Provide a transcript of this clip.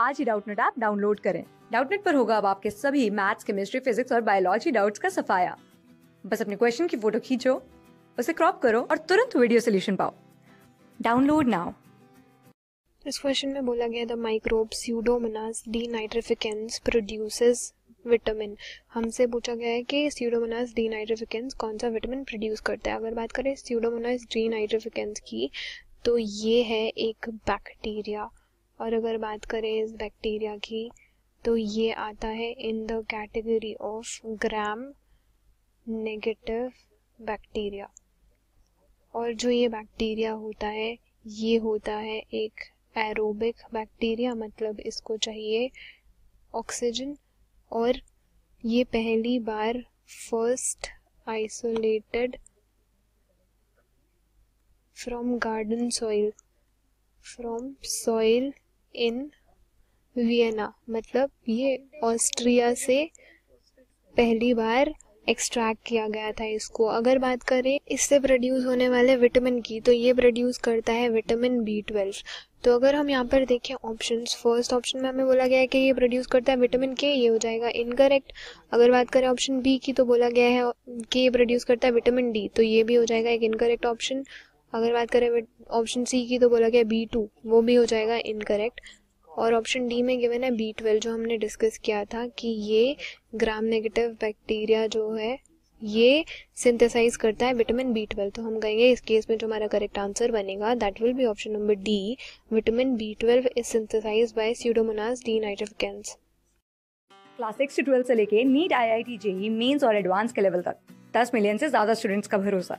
आज ही Doubtnut app download करें। डाउटनेट पर होगा अब आपके सभी मैथ्स केमिस्ट्री फिजिक्स और बायोलॉजी डाउट्स का सफाया। बस अपने क्वेश्चन की फ़ोटो खींचो, उसे क्रॉप करो और तुरंत वीडियो सोल्यूशन पाओ। डाउनलोड नाउ इस क्वेश्चन में बोला गया the microbe Pseudomonas denitrificans produces vitamin हमसे पूछा गया है कि स्यूडोमोनास डी नाइट्रिफिकेंस कौन सा विटामिन प्रोड्यूस करता है। अगर बात करें स्यूडोमोनास डी नाइट्रिफिकेंस की तो ये है एक बैक्टीरिया और अगर बात करें इस बैक्टीरिया की तो ये आता है in the category of gram negative bacteria. और जो ये बैक्टीरिया होता है, ये होता है एक एरोबिक बैक्टीरिया मतलब इसको चाहिए ऑक्सीजन। और ये पहली बार first isolated from garden soil, from soil in Vienna मतलब ये ऑस्ट्रिया से पहली बार एक्सट्रैक्ट किया गया था इसको। अगर बात करें, इससे प्रोड्यूस होने वाले विटामिन की तो ये प्रोड्यूस करता है विटामिन बी ट्वेल्व तो अगर हम यहाँ पर देखें ऑप्शंस फ़र्स्ट ऑप्शन में हमें बोला गया है कि ये प्रोड्यूस करता है विटामिन के ये हो जाएगा इनकरेक्ट अगर बात करें ऑप्शन बी की तो बोला गया है कि ये प्रोड्यूस करता है विटामिन डी तो ये भी हो जाएगा एक इनकरेक्ट ऑप्शन अगर बात करें ऑप्शन सी की तो बोला गया बी टू वो भी हो जाएगा इनकरेक्ट और ऑप्शन डी में गिवन है बी ट्वेल्व जो हमने डिस्कस किया था कि ये ग्राम नेगेटिव बैक्टीरिया जो है, ये सिंथेसाइज करता है विटामिन बी ट्वेल्व तो हम कहेंगे इस केस में जो हमारा करेक्ट आंसर बनेगा that will be option number D vitamin B twelve is synthesize by Pseudomonas denitrificans class six से ट्वेल्थ से लेके NEET I I T JEE mains और एडवांस के लेवल तक. दस मिलियन से ज़्यादा स्टूडेंट्स का भरोसा.